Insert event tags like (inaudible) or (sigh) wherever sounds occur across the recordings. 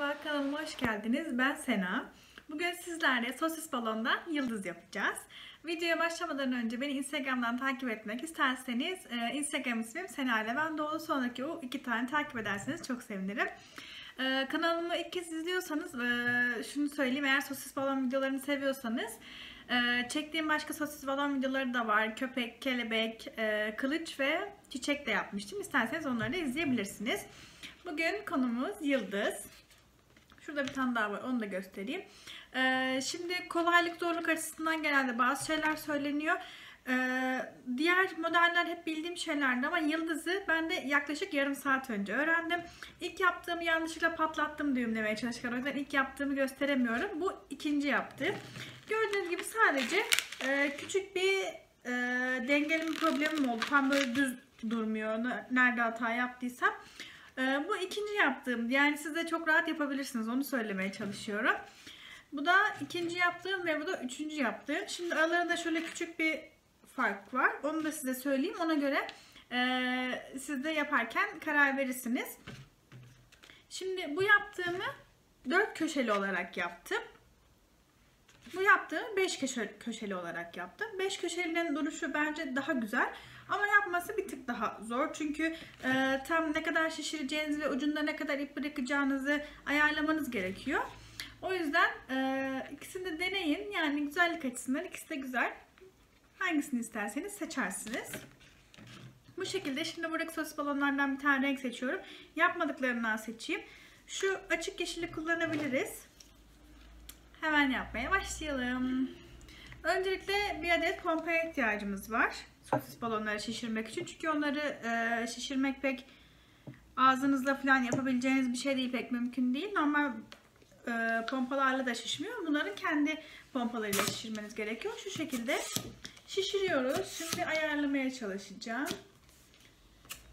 Merhaba kanalıma hoş geldiniz. Ben Sena. Bugün sizlerle sosis balondan yıldız yapacağız. Videoya başlamadan önce beni Instagram'dan takip etmek isterseniz e, Instagram ismim Sena Leven Doğru. Sonraki o iki tane takip ederseniz çok sevinirim. E, kanalımı ilk kez izliyorsanız e, şunu söyleyeyim. Eğer sosis balon videolarını seviyorsanız çektiğim başka sosis balon videoları da var. Köpek, kelebek, kılıç ve çiçek de yapmıştım. İsterseniz onları da izleyebilirsiniz. Bugün konumuz yıldız. Şurada bir tane daha var onu da göstereyim. Ee, şimdi kolaylık zorluk açısından genelde bazı şeyler söyleniyor. Ee, diğer modeller hep bildiğim şeylerdi ama yıldızı ben de yaklaşık yarım saat önce öğrendim. İlk yaptığımı yanlışlıkla patlattım düğümlemeye çalışırken. O yüzden ilk yaptığımı gösteremiyorum. Bu ikinci yaptığım. Gördüğünüz gibi sadece e, küçük bir e, dengeleme problemim oldu. Tam böyle düz durmuyor. Nerede hata yaptıysam. Ee, bu ikinci yaptığım. Yani siz de çok rahat yapabilirsiniz. Onu söylemeye çalışıyorum. Bu da ikinci yaptığım ve bu da üçüncü yaptığım. Şimdi aralarında şöyle küçük bir fark var. Onu da size söyleyeyim. Ona göre e, siz de yaparken karar verirsiniz. Şimdi bu yaptığımı dört köşeli olarak yaptım. Bu yaptığımı 5 köşe, köşeli olarak yaptım. 5 köşelinin duruşu bence daha güzel. Ama yapması bir tık daha zor. Çünkü e, tam ne kadar şişireceğinizi ve ucunda ne kadar ip bırakacağınızı ayarlamanız gerekiyor. O yüzden e, ikisini de deneyin. Yani güzellik açısından ikisi de güzel. Hangisini isterseniz seçersiniz. Bu şekilde şimdi buradaki sos balonlardan bir tane renk seçiyorum. Yapmadıklarından seçeyim. Şu açık yeşili kullanabiliriz. Hemen yapmaya başlayalım. Öncelikle bir adet pompaya ihtiyacımız var. Sosis balonları şişirmek için. Çünkü onları e, şişirmek pek ağzınızla falan yapabileceğiniz bir şey değil. Pek mümkün değil. Normal e, pompalarla da şişmiyor. Bunların kendi pompalarıyla şişirmeniz gerekiyor. Şu şekilde şişiriyoruz. Şimdi ayarlamaya çalışacağım.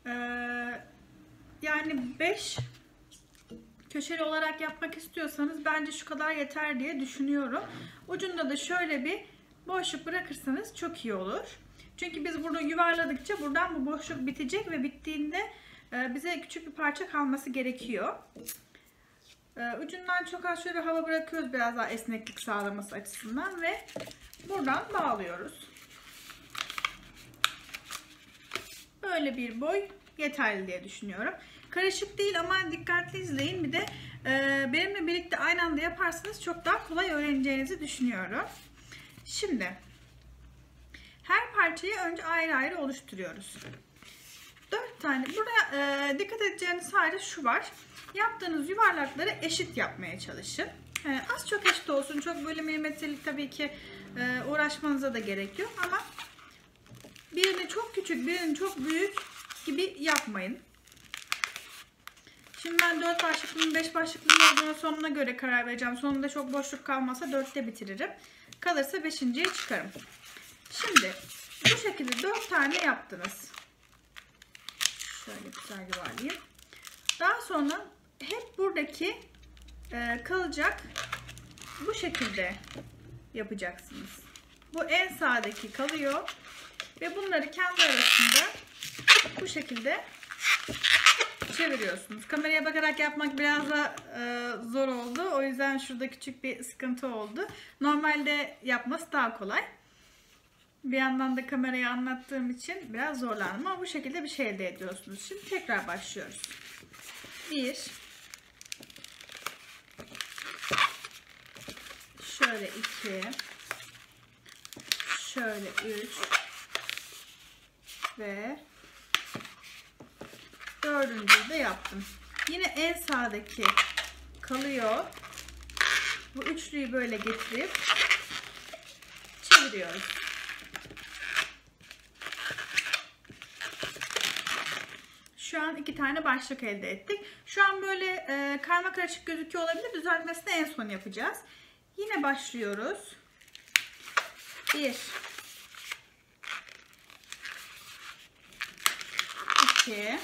E, yani 5 köşeli olarak yapmak istiyorsanız bence şu kadar yeter diye düşünüyorum. Ucunda da şöyle bir boşluk bırakırsanız çok iyi olur. Çünkü biz bunu yuvarladıkça buradan bu boşluk bitecek ve bittiğinde e, bize küçük bir parça kalması gerekiyor. E, ucundan çok az şöyle hava bırakıyoruz biraz daha esneklik sağlaması açısından ve buradan bağlıyoruz. Böyle bir boy yeterli diye düşünüyorum. Karışık değil ama dikkatli izleyin. Bir de e, benimle birlikte aynı anda yaparsanız çok daha kolay öğreneceğinizi düşünüyorum. Şimdi her parçayı önce ayrı ayrı oluşturuyoruz. 4 tane. Burada e, dikkat edeceğiniz sadece şu var. Yaptığınız yuvarlakları eşit yapmaya çalışın. Yani az çok eşit olsun. Çok böyle milimetrelik tabii ki e, uğraşmanıza da gerek yok ama birini çok küçük, birini çok büyük gibi yapmayın. Şimdi ben 4 başlıklı 5 başlıklı olduğuna sonuna göre karar vereceğim. Sonunda çok boşluk kalmasa 4'te bitiririm. Kalırsa 5.ye çıkarım. Şimdi bu şekilde 4 tane yaptınız. Şöyle güzel yuvarlayayım. Daha sonra hep buradaki e, kalacak bu şekilde yapacaksınız. Bu en sağdaki kalıyor. Ve bunları kendi arasında bu şekilde çeviriyorsunuz. Kameraya bakarak yapmak biraz da e, zor oldu. O yüzden şurada küçük bir sıkıntı oldu. Normalde yapması daha kolay. Bir yandan da kamerayı anlattığım için biraz zorlandım ama bu şekilde bir şey elde ediyorsunuz. Şimdi tekrar başlıyoruz. Bir. Şöyle iki. Şöyle üç. Ve dördüncüyü de yaptım. Yine en sağdaki kalıyor. Bu üçlüyü böyle getirip çeviriyoruz. Şu an iki tane başlık elde ettik. Şu an böyle e, karma karışık gözüküyor olabilir. Düzeltmesini en son yapacağız. Yine başlıyoruz. Bir. İki.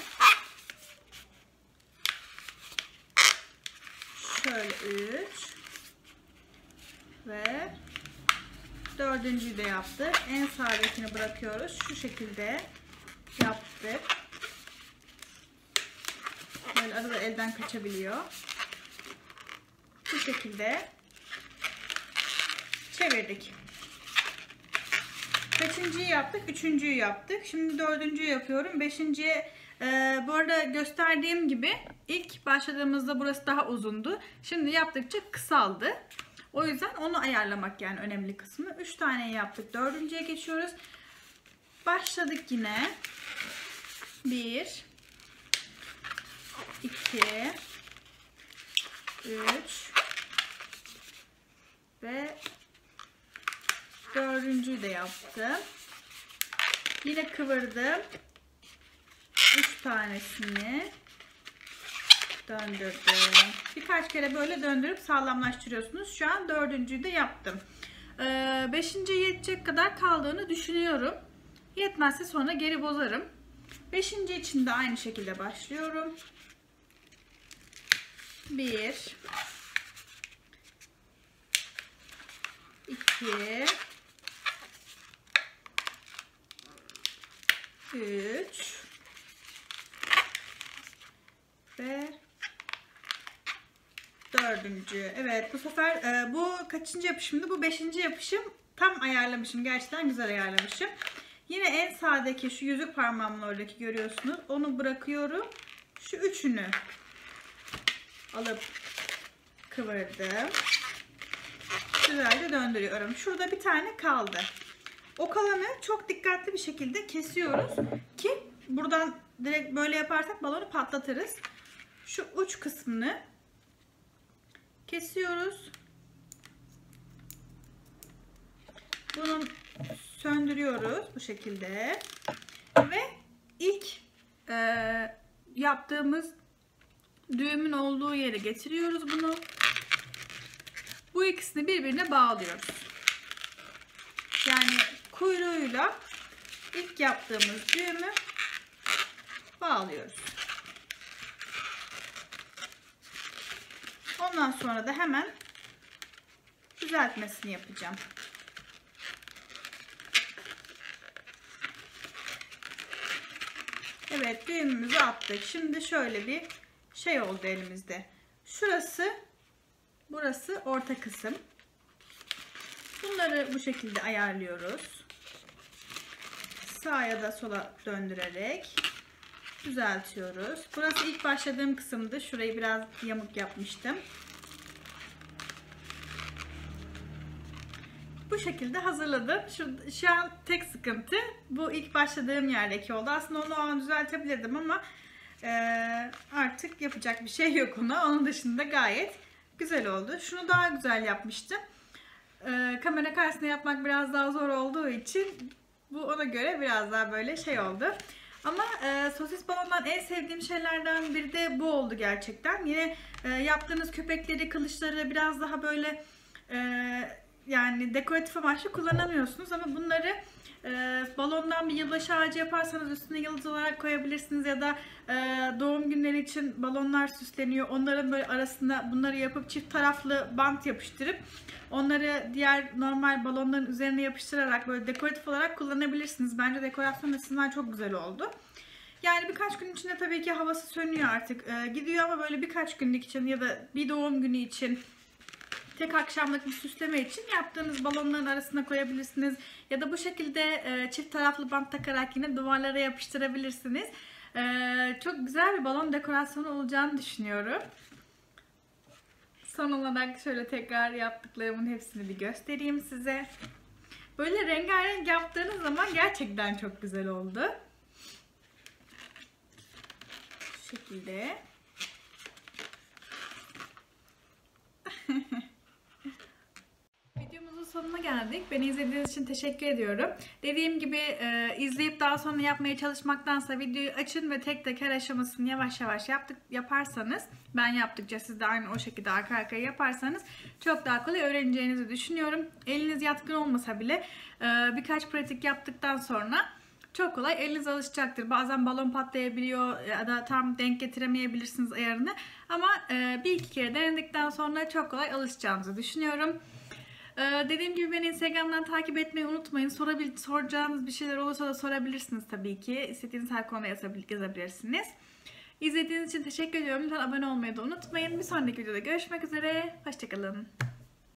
Şöyle üç. Ve dördüncüyü de yaptık. En sağdakini bırakıyoruz. Şu şekilde yaptık. Böyle arada elden kaçabiliyor. bu şekilde çevirdik. Kaçıncıyı yaptık? Üçüncüyü yaptık. Şimdi dördüncüyü yapıyorum. Beşinciye e, bu arada gösterdiğim gibi ilk başladığımızda burası daha uzundu. Şimdi yaptıkça kısaldı. O yüzden onu ayarlamak yani önemli kısmı. Üç tane yaptık. Dördüncüye geçiyoruz. Başladık yine. Bir. iki, Üç. Ve dördüncüyü de yaptım. Yine kıvırdım. Üç tanesini döndürdüm. Birkaç kere böyle döndürüp sağlamlaştırıyorsunuz. Şu an dördüncüyü de yaptım. Ee, beşinciye yetecek kadar kaldığını düşünüyorum. Yetmezse sonra geri bozarım. Beşinci için de aynı şekilde başlıyorum. Bir. iki, Üç. Ve dördüncü. Evet bu sefer e, bu kaçıncı yapışımdı? Bu beşinci yapışım. Tam ayarlamışım. Gerçekten güzel ayarlamışım. Yine en sağdaki şu yüzük parmağımın oradaki görüyorsunuz. Onu bırakıyorum. Şu üçünü alıp kıvırdım. Güzelce döndürüyorum. Şurada bir tane kaldı. O kalanı çok dikkatli bir şekilde kesiyoruz ki buradan direkt böyle yaparsak balonu patlatırız. Şu uç kısmını kesiyoruz. Bunu söndürüyoruz bu şekilde. Ve ilk e, yaptığımız düğümün olduğu yere getiriyoruz bunu. Bu ikisini birbirine bağlıyoruz. Yani kuyruğuyla ilk yaptığımız düğümü bağlıyoruz. Ondan sonra da hemen düzeltmesini yapacağım. Evet düğümümüzü attık. Şimdi şöyle bir şey oldu elimizde. Şurası burası orta kısım. Bunları bu şekilde ayarlıyoruz. Sağa ya da sola döndürerek düzeltiyoruz. Burası ilk başladığım kısımdı. Şurayı biraz yamuk yapmıştım. Bu şekilde hazırladım. Şu, şu an tek sıkıntı bu ilk başladığım yerdeki oldu. Aslında onu o an düzeltebilirdim ama e, artık yapacak bir şey yok ona. Onun dışında gayet güzel oldu. Şunu daha güzel yapmıştım. E, kamera karşısında yapmak biraz daha zor olduğu için bu ona göre biraz daha böyle şey oldu. Ama e, sosis balondan en sevdiğim şeylerden biri de bu oldu gerçekten. Yine e, yaptığınız köpekleri, kılıçları biraz daha böyle e, yani dekoratif amaçlı kullanamıyorsunuz ama bunları e, balondan bir yılbaşı ağacı yaparsanız üstüne yıldız olarak koyabilirsiniz ya da e, doğum günleri için balonlar süsleniyor. Onların böyle arasında bunları yapıp çift taraflı bant yapıştırıp onları diğer normal balonların üzerine yapıştırarak böyle dekoratif olarak kullanabilirsiniz. Bence dekorasyon açısından çok güzel oldu. Yani birkaç gün içinde tabii ki havası sönüyor artık. E, gidiyor ama böyle birkaç günlük için ya da bir doğum günü için tek akşamlık bir süsleme için yaptığınız balonların arasına koyabilirsiniz. Ya da bu şekilde e, çift taraflı bant takarak yine duvarlara yapıştırabilirsiniz. E, çok güzel bir balon dekorasyonu olacağını düşünüyorum. Son olarak şöyle tekrar yaptıklarımın hepsini bir göstereyim size. Böyle rengarenk yaptığınız zaman gerçekten çok güzel oldu. Şu şekilde. (laughs) Sonuna geldik. Beni izlediğiniz için teşekkür ediyorum. Dediğim gibi e, izleyip daha sonra yapmaya çalışmaktansa videoyu açın ve tek tek her aşamasını yavaş yavaş yaptık yaparsanız ben yaptıkça siz de aynı o şekilde arka arkaya yaparsanız çok daha kolay öğreneceğinizi düşünüyorum. Eliniz yatkın olmasa bile e, birkaç pratik yaptıktan sonra çok kolay eliniz alışacaktır. Bazen balon patlayabiliyor ya da tam denk getiremeyebilirsiniz ayarını. Ama e, bir iki kere denedikten sonra çok kolay alışacağınızı düşünüyorum. Ee, dediğim gibi beni Instagram'dan takip etmeyi unutmayın. Sorabil soracağınız bir şeyler olursa da sorabilirsiniz tabii ki. İstediğiniz her konuda yazabilirsiniz. İzlediğiniz için teşekkür ediyorum. Lütfen abone olmayı da unutmayın. Bir sonraki videoda görüşmek üzere. Hoşçakalın.